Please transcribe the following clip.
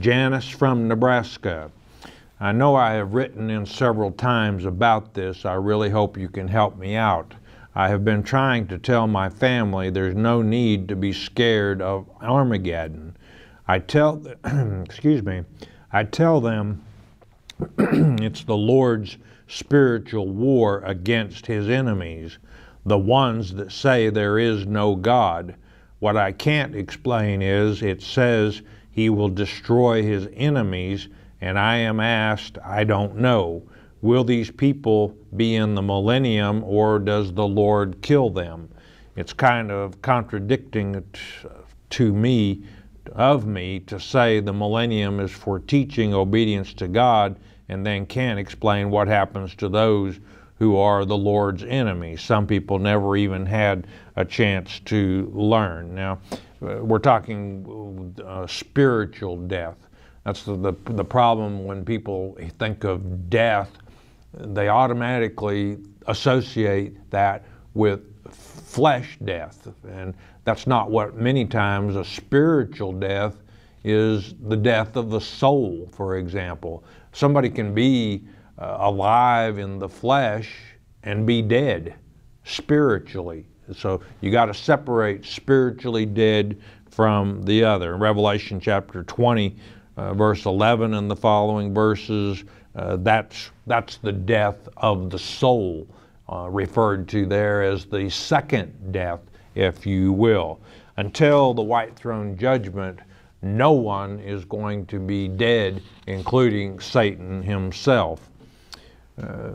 Janice from Nebraska. I know I have written in several times about this. I really hope you can help me out. I have been trying to tell my family there's no need to be scared of Armageddon. I tell, excuse me, I tell them it's the Lord's spiritual war against his enemies, the ones that say there is no God. What I can't explain is it says he will destroy his enemies, and I am asked, I don't know. Will these people be in the millennium or does the Lord kill them? It's kind of contradicting to me, of me, to say the millennium is for teaching obedience to God and then can't explain what happens to those who are the Lord's enemies. Some people never even had a chance to learn. Now, uh, we're talking uh, spiritual death. That's the, the, the problem when people think of death, they automatically associate that with flesh death. And that's not what many times a spiritual death is the death of the soul, for example. Somebody can be uh, alive in the flesh and be dead spiritually. So you got to separate spiritually dead from the other. In Revelation chapter 20, uh, verse 11 and the following verses, uh, that's, that's the death of the soul, uh, referred to there as the second death, if you will. Until the white throne judgment, no one is going to be dead, including Satan himself. Uh,